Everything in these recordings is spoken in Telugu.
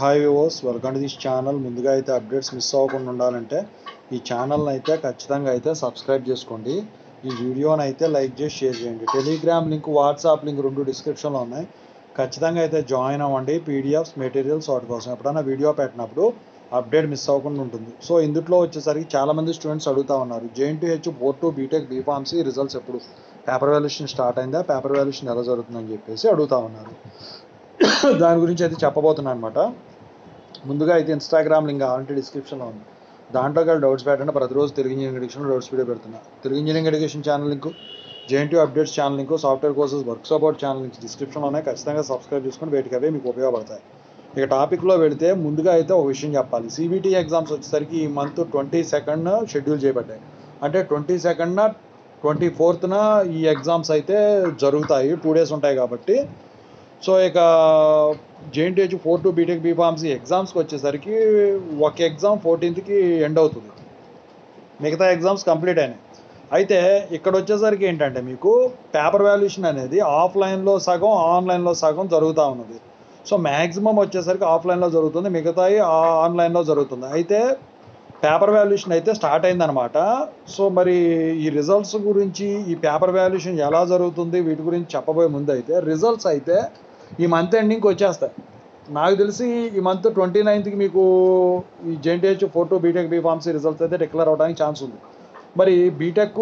హాయ్ వివోస్ వెల్కమ్ టు దిస్ ఛానల్ ముందుగా అయితే అప్డేట్స్ మిస్ అవ్వకుండా ఉండాలంటే ఈ ఛానల్ని అయితే ఖచ్చితంగా అయితే సబ్స్క్రైబ్ చేసుకోండి. ఈ వీడియోని అయితే లైక్ చేసి షేర్ చేయండి. టెలిగ్రామ్ లింక్ వాట్సాప్ లింక్ రెండు డిస్క్రిప్షన్లో ఉన్నాయి. ఖచ్చితంగా అయితే జాయిన్ అవ్వండి. పీడిఎఫ్స్ మెటీరియల్స్ వాటి కోసం. ఎప్పుడైనా వీడియో పెట్టినప్పుడు అప్డేట్ మిస్ అవ్వకుండా ఉంటుంది. సో ఇందులో వచ్చేసరికి చాలామంది స్టూడెంట్స్ అడుగుతూ ఉన్నారు. JN H four two B Tech B Pharmacy results ఎప్పుడు? పేపర్ వాల్యుయేషన్ స్టార్ట్ అయిందా? పేపర్ వాల్యుయేషన్ ఎలా జరుగుతుందని చెప్పేసి అడుగుతా ఉన్నారు. దాని గురించి అయితే చెప్పబోతున్నాను అనమాట ముందుగా అయితే ఇన్స్టాగ్రామ్ లింక్ ఆల్రెడీ డిస్క్రిప్షన్లో ఉంది. దాంట్లో కూడా డౌట్స్ పెట్టండి ప్రతిరోజు తెలుగు ఇంజనీరింగ్ ఎడ్యుకేషన్లో డౌట్స్ వీడియో పెడుతున్నా. Telugu engineering education channel link JNT updates channel link software courses work support channel link డిస్క్రిప్షన్లో ఉన్నాయి. ఖచ్చితంగా సబ్స్క్రైబ్ చేసుకుని వేటికి అవే మీకు ఉపయోగపడతాయి. ఇక టాపిక్లో వెళితే ముందుగా అయితే ఒక విషయం చెప్పాలి. సిబిటీ ఎగ్జామ్స్ వచ్చేసరికి ఈ మంత్ ట్వంటీ సెకండ్ షెడ్యూల్ చేయబడ్డాయి. అంటే ట్వంటీ సెకండ్న ట్వంటీ ఫోర్త్న ఈ ఎగ్జామ్స్ అయితే జరుగుతాయి. టూ డేస్ ఉంటాయి కాబట్టి సో ఇక JNTH four two B Tech B Pharmacy ఎగ్జామ్స్కి వచ్చేసరికి ఒక ఎగ్జామ్ ఫోర్టీన్త్కి ఎండ్ అవుతుంది. మిగతా ఎగ్జామ్స్ కంప్లీట్ అయినాయి. అయితే ఇక్కడ వచ్చేసరికి ఏంటంటే మీకు పేపర్ వాల్యుయేషన్ అనేది ఆఫ్లైన్లో సగం ఆన్లైన్లో సగం జరుగుతూ ఉన్నది. సో మ్యాక్సిమం వచ్చేసరికి ఆఫ్లైన్లో జరుగుతుంది మిగతాయి ఆన్లైన్లో జరుగుతుంది. అయితే పేపర్ వాల్యుయేషన్ అయితే స్టార్ట్ అయిందనమాట సో మరి ఈ రిజల్ట్స్ గురించి ఈ పేపర్ వాల్యుయేషన్ ఎలా జరుగుతుంది వీటి గురించి చెప్పబోయే ముందు అయితే రిజల్ట్స్ అయితే ఈ మంత్ ఎండింగ్కి వచ్చేస్తాయి నాకు తెలిసి ఈ మంత్ ట్వంటీ నైన్త్కి మీకు ఈ JNTH four B Tech B Pharmacy results అయితే డిక్లేర్ అవడానికి ఛాన్స్ ఉంది. మరి బీటెక్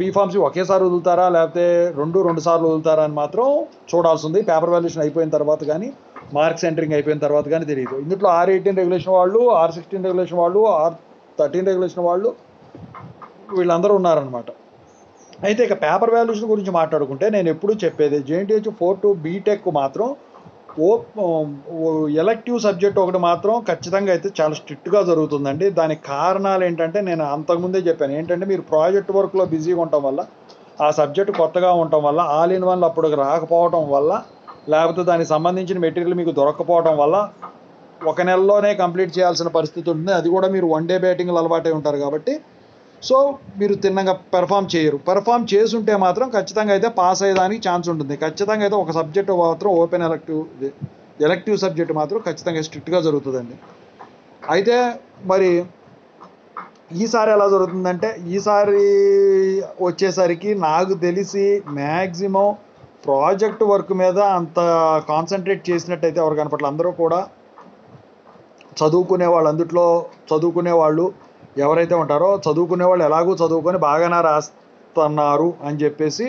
బీఫార్మసీ ఒకేసారి వదులుతారా? లేకపోతే రెండు రెండు సార్లు వదులుతారా అని మాత్రం చూడాల్సి ఉంది. పేపర్ వాల్యుయేషన్ అయిపోయిన తర్వాత కానీ మార్క్స్ ఎంటరింగ్ అయిపోయిన తర్వాత కానీ తెలియదు. ఇందులో ఆర్ ఎయిటీన్ రెగ్యులేషన్ వాళ్ళు ఆర్ సిక్స్టీన్ రెగ్యులేషన్ వాళ్ళు ఆర్ థర్టీన్ రెగ్యులేషన్ వాళ్ళు వీళ్ళందరూ ఉన్నారనమాట అయితే ఇక పేపర్ వాల్యూషన్ గురించి మాట్లాడుకుంటే నేను ఎప్పుడు చెప్పేది జేఎన్టీహెచ్ ఫోర్ టు బీటెక్ మాత్రం ఓ ఎలక్టివ్ సబ్జెక్ట్ ఒకటి మాత్రం ఖచ్చితంగా అయితే చాలా స్ట్రిక్ట్గా జరుగుతుందండి. దానికి కారణాలు ఏంటంటే నేను అంతకుముందే చెప్పాను. ఏంటంటే మీరు ప్రాజెక్ట్ వర్క్లో బిజీగా ఉండటం వల్ల ఆ సబ్జెక్ట్ కొత్తగా ఉండటం వల్ల ఆల్ ఇన్ వన్ అప్పుడు రాకపోవటం వల్ల లేకపోతే దానికి సంబంధించిన మెటీరియల్ మీకు దొరకకపోవడం వల్ల ఒక నెలలోనే కంప్లీట్ చేయాల్సిన పరిస్థితి ఉంటుంది. అది కూడా మీరు వన్ డే బ్యాటింగ్లు అలవాటై ఉంటారు కాబట్టి సో మీరు తిన్నగా పెర్ఫామ్ చేయరు. పెర్ఫామ్ చేసుంటే మాత్రం ఖచ్చితంగా అయితే పాస్ అయ్యేదానికి ఛాన్స్ ఉంటుంది. ఖచ్చితంగా అయితే ఒక సబ్జెక్ట్ మాత్రం ఓపెన్ ఎలక్టివ్ ఎలక్టివ్ సబ్జెక్ట్ మాత్రం ఖచ్చితంగా స్ట్రిక్ట్గా జరుగుతుందండి. అయితే మరి ఈసారి ఎలా జరుగుతుందంటే ఈసారి వచ్చేసరికి నాకు తెలిసి మ్యాక్సిమం ప్రాజెక్ట్ వర్క్ మీద అంత కాన్సన్ట్రేట్ చేసినట్టయితే ఎవరు కనపట్ల అందరూ కూడా చదువుకునే వాళ్ళు అందుట్లో చదువుకునే వాళ్ళు ఎవరైతే ఉంటారో చదువుకునే వాళ్ళు ఎలాగో చదువుకొని బాగానే రాస్తున్నారు అని చెప్పేసి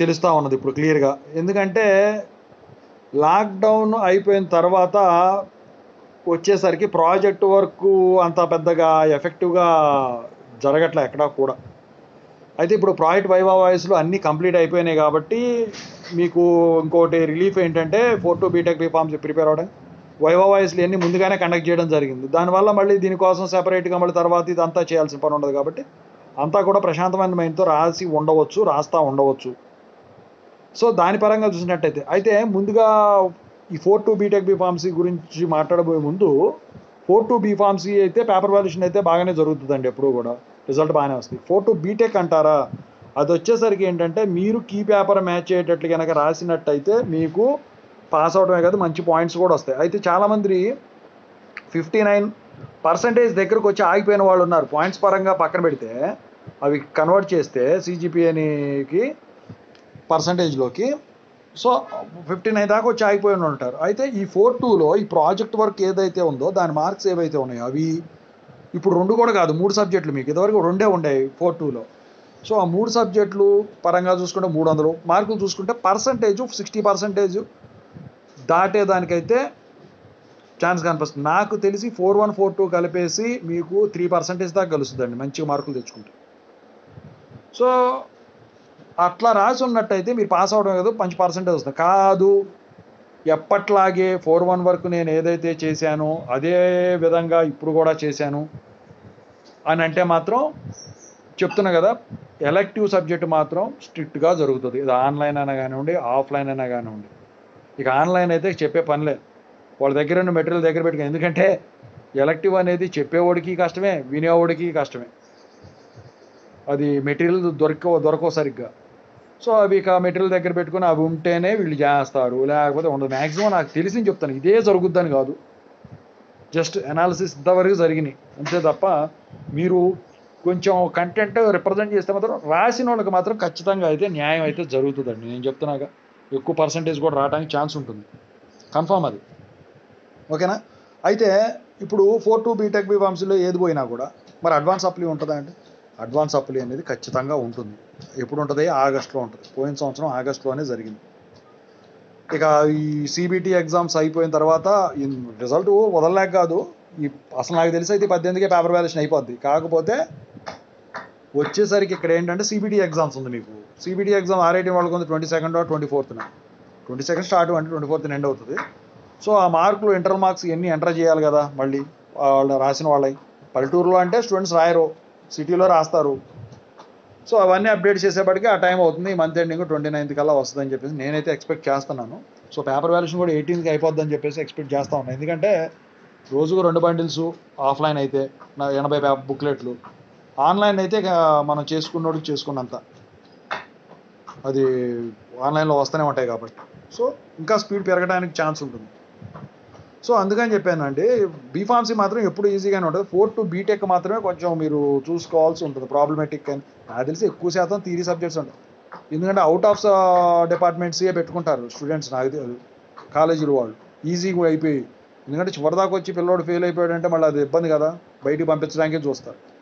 తెలుస్తూ ఉన్నది ఇప్పుడు క్లియర్గా. ఎందుకంటే లాక్డౌన్ అయిపోయిన తర్వాత వచ్చేసరికి ప్రాజెక్ట్ వర్క్ అంత పెద్దగా ఎఫెక్టివ్గా జరగట్లే ఎక్కడా కూడా. అయితే ఇప్పుడు ప్రాజెక్ట్ వైవా వాయిస్లు అన్నీ కంప్లీట్ అయిపోయినాయి కాబట్టి మీకు ఇంకోటి రిలీఫ్ ఏంటంటే four two B Tech B Pharms prepare అవ్వడానికి వైవా వాయిస్లు అన్నీ ముందుగానే కండక్ట్ చేయడం జరిగింది. దానివల్ల మళ్ళీ దీనికోసం సెపరేట్గా మళ్ళీ తర్వాత ఇదంతా చేయాల్సిన పని ఉండదు కాబట్టి అంతా కూడా ప్రశాంతమైన మైండ్తో రాసి ఉండవచ్చు రాస్తా ఉండవచ్చు. సో దాని పరంగా చూసినట్టయితే అయితే ముందుగా ఈ ఫోర్ టు బీటెక్ బీఫార్మసీ గురించి మాట్లాడబోయే ముందు ఫోర్ టూ బీఫార్మసీ అయితే పేపర్ వాల్యుయేషన్ అయితే బాగానే జరుగుతుందండి ఎప్పుడూ కూడా. రిజల్ట్ బాగానే వస్తుంది ఫోర్ టూ బీటెక్ అంటారా? అది వచ్చేసరికి ఏంటంటే మీరు కీ పేపర్ మ్యాచ్ అయ్యేటట్లు కనుక రాసినట్టయితే మీకు పాస్ అవడమే కాదు మంచి పాయింట్స్ కూడా వస్తాయి. అయితే చాలామంది ఫిఫ్టీ నైన్ పర్సంటేజ్ దగ్గరకు వచ్చి ఆగిపోయిన వాళ్ళు ఉన్నారు. పాయింట్స్ పరంగా పక్కన పెడితే అవి కన్వర్ట్ చేస్తే సిజిపిఏనికి పర్సంటేజ్లోకి సో ఫిఫ్టీ నైన్ దాకా వచ్చి ఆగిపోయి ఉంటారు. అయితే ఈ ఫోర్ టూలో ఈ ప్రాజెక్ట్ వర్క్ ఏదైతే ఉందో దాని మార్క్స్ ఏవైతే ఉన్నాయో అవి ఇప్పుడు రెండు కూడా కాదు మూడు సబ్జెక్టులు మీకు. ఇదివరకు రెండే ఉండేవి ఫోర్ టూలో సో ఆ మూడు సబ్జెక్టులు పరంగా చూసుకుంటే మూడు వందలు. మార్కులు చూసుకుంటే పర్సంటేజ్ సిక్స్టీ పర్సంటేజ్ దాటేదానికైతే ఛాన్స్ కనిపిస్తుంది. నాకు తెలిసి ఫోర్ వన్ ఫోర్ టూ కలిపేసి మీకు త్రీ పర్సెంటేజ్ దాకా కలుస్తుందండి. మంచిగా మార్కులు తెచ్చుకుంటే. సో అట్లా రాసి ఉన్నట్టయితే మీరు పాస్ అవడం కాదు మంచి పర్సెంటేజ్ వస్తుంది. కాదు ఎప్పట్లాగే ఫోర్ వన్ వరకు నేను ఏదైతే చేశానో అదే విధంగా ఇప్పుడు కూడా చేశాను అని అంటే మాత్రం చెప్తున్నా కదా ఎలక్టివ్ సబ్జెక్ట్ మాత్రం స్ట్రిక్ట్గా జరుగుతుంది. ఇది ఆన్లైన్ అయినా కానివ్వండి ఆఫ్లైన్ అయినా కానివ్వండి. ఇక ఆన్లైన్ అయితే చెప్పే పనిలే వాళ్ళ దగ్గర ఉన్న మెటీరియల్ దగ్గర పెట్టుకుని. ఎందుకంటే ఎలక్టివ్ అనేది చెప్పేవాడికి కష్టమే వినేవాడికి కష్టమే. అది మెటీరియల్ దొరక దొరకవు సరిగ్గా. సో అవి ఇక మెటీరియల్ దగ్గర పెట్టుకుని అవి ఉంటేనే వీళ్ళు చేస్తారు. లేకపోతే ఉండదు. మ్యాక్సిమం నాకు తెలిసి చెప్తాను. ఇదే జరుగుద్దని కాదు. జస్ట్ అనాలిసిస్ ఇంతవరకు జరిగినాయి. అంతే తప్ప మీరు కొంచెం కంటెంట్ రిప్రజెంట్ చేస్తే మాత్రం రాసిన వాళ్ళకి మాత్రం ఖచ్చితంగా అయితే న్యాయం అయితే జరుగుతుందండి. నేను చెప్తున్నాగా. ఎక్కువ పర్సంటేజ్ కూడా రావడానికి ఛాన్స్ ఉంటుంది. కన్ఫామ్ అది. ఓకేనా? అయితే ఇప్పుడు ఫోర్ టూ బీటెక్ బీఫామ్సీలో ఏది పోయినా కూడా మరి అడ్వాన్స్ అప్లీ ఉంటుందా అండి? అడ్వాన్స్ అప్లీ అనేది ఖచ్చితంగా ఉంటుంది. ఎప్పుడు ఉంటుంది? ఆగస్ట్లో ఉంటుంది. పోయిన సంవత్సరం ఆగస్టులోనే జరిగింది. ఇక ఈ సిబిటీ ఎగ్జామ్స్ అయిపోయిన తర్వాత రిజల్ట్ వదలలేక కాదు ఈ అసలు నాకు తెలిసి అయితే పద్దెనిమిదికే పేపర్ వ్యాలేషన్ అయిపోద్ది. కాకపోతే వచ్చేసరికి ఇక్కడ ఏంటంటే సిబిటీ ఎగ్జామ్స్ ఉంది మీకు. సిబిటీ ఎగ్జామ్ ఆర్ఐటీ వాళ్ళకి ఉంది ట్వంటీ సెకండ్ ట్వంటీ ఫోర్త్న ట్వంటీ సెకండ్ స్టార్ట్ అంటే ట్వంటీ ఫోర్త్న ఎండ్ అవుతుంది. సో ఆ మార్కులు ఇంటర్ మార్క్స్ ఎన్ని ఎంటర్ చేయాలి కదా మళ్ళీ వాళ్ళు రాసిన వాళ్ళవి పల్లెటూరులో అంటే స్టూడెంట్స్ రాయరు సిటీలో రాస్తారు. సో అవన్నీ అప్డేట్ చేసేప్పటికి ఆ టైం అవుతుంది. ఈ మంత్ ఎండింగ్ ట్వంటీ నైన్త్ కల్లా వస్తుందని చెప్పేసి నేనైతే ఎక్స్పెక్ట్ చేస్తున్నాను. సో పేపర్ వాల్యూషన్ కూడా ఎయిటీన్త్కి అయిపోద్దని చెప్పేసి ఎక్స్పెక్ట్ చేస్తా ఉన్నాను ఎందుకంటే రోజుకు రెండు బండిల్స్ ఆఫ్లైన్ అయితే నా ఎనభై బుక్లెట్లు ఆన్లైన్ అయితే మనం చేసుకున్నోడికి చేసుకున్నంత. అది ఆన్లైన్లో వస్తూనే ఉంటాయి కాబట్టి. సో ఇంకా స్పీడ్ పెరగడానికి ఛాన్స్ ఉంటుంది. సో అందుకని చెప్పానండి బీఫార్మసీ మాత్రం ఎప్పుడు ఈజీగానే ఉంటుంది. ఫోర్ టు బీటెక్ మాత్రమే కొంచెం మీరు చూసుకోవాల్సి ఉంటుంది. ప్రాబ్లమేటిక్ అని నాకు తెలిసి ఎక్కువ శాతం థీరీ సబ్జెక్ట్స్ ఉంటాయి. ఎందుకంటే అవుట్ ఆఫ్ డిపార్ట్మెంట్సే పెట్టుకుంటారు స్టూడెంట్స్ నాకు తె- కాలేజీలు వాళ్ళు. ఈజీగా అయిపోయి. ఎందుకంటే చివరిదాకా వచ్చి పిల్లోడు ఫెయిల్ అయిపోయాడంటే మళ్ళీ అది ఇబ్బంది కదా. బయటికి పంపించడానికే చూస్తారు.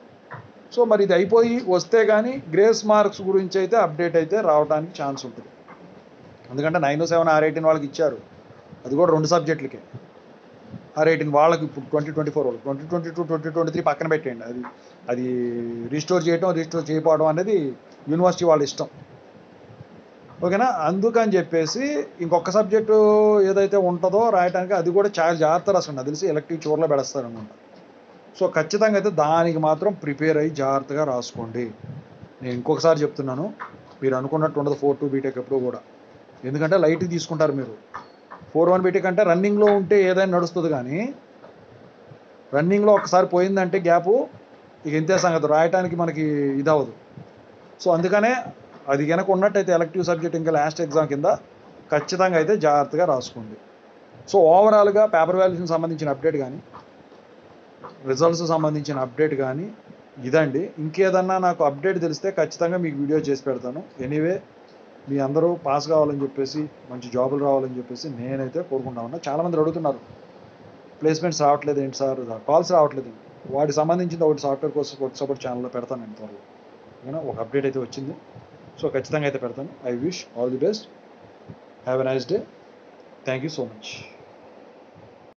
సో మరి ఇది అయిపోయి వస్తే కానీ గ్రేస్ మార్క్స్ గురించి అయితే అప్డేట్ అయితే రావడానికి ఛాన్స్ ఉంటుంది. ఎందుకంటే నైన్ సెవెన్ ఆర్ ఎయిటీన్ వాళ్ళకి ఇచ్చారు. అది కూడా రెండు సబ్జెక్టులకే ఆర్ ఎయిటీన్ వాళ్ళకి ఇప్పుడు ట్వంటీ ట్వంటీ ఫోర్ వాళ్ళకి twenty twenty two twenty twenty three పక్కన పెట్టేయండి. అది అది రీస్టోర్ చేయటం రీస్టోర్ చేయకపోవడం అనేది యూనివర్సిటీ వాళ్ళ ఇష్టం. ఓకేనా? అందుకని చెప్పేసి ఇంకొక సబ్జెక్టు ఏదైతే ఉంటుందో రాయడానికి అది కూడా చాలా జాగ్రత్త రాసుకోండి తెలిసి ఎలక్టివ్ చివరిలో పెడతారు సో ఖచ్చితంగా అయితే దానికి మాత్రం ప్రిపేర్ అయ్యి జాగ్రత్తగా రాసుకోండి. నేను ఇంకొకసారి చెప్తున్నాను మీరు అనుకున్నట్టు ఉండదు ఫోర్ టూ బీటెక్ ఎప్పుడు కూడా. ఎందుకంటే లైట్ తీసుకుంటారు మీరు. ఫోర్ వన్ బీటెక్ అంటే రన్నింగ్లో ఉంటే ఏదైనా నడుస్తుంది కానీ రన్నింగ్లో ఒకసారి పోయిందంటే గ్యాపు ఇక ఇంతే సంగతి రాయటానికి మనకి ఇది అవ్వదు సో అందుకనే అది కనుక ఉన్నట్టయితే ఎలక్టివ్ సబ్జెక్ట్ ఇంకా లాస్ట్ ఎగ్జామ్ కింద ఖచ్చితంగా అయితే జాగ్రత్తగా రాసుకోండి. సో ఓవరాల్గా పేపర్ వాల్యూషన్ సంబంధించిన అప్డేట్ కానీ రిజల్ట్స్ సంబంధించిన అప్డేట్ కానీ ఇదండి. ఇంకేదన్నా నాకు అప్డేట్ తెలిస్తే ఖచ్చితంగా మీకు వీడియో చేసి పెడతాను. ఎనీవే మీ అందరూ పాస్ కావాలని చెప్పేసి మంచి జాబులు రావాలని చెప్పేసి నేనైతే కోరుకుంటా ఉన్నా. చాలామంది అడుగుతున్నారు ప్లేస్మెంట్స్ రావట్లేదు ఏంటి సార్? కాల్స్ రావట్లేదు. వాటికి సంబంధించిన ఒకటి సాఫ్ట్వేర్ కోర్స్ కొత్త సపోర్ట్ ఛానల్లో పెడతాను నేను త్వరలో. ఓకేనా ఒక అప్డేట్ అయితే వచ్చింది. సో ఖచ్చితంగా అయితే పెడతాను. I wish all the best have a nice day thank you so much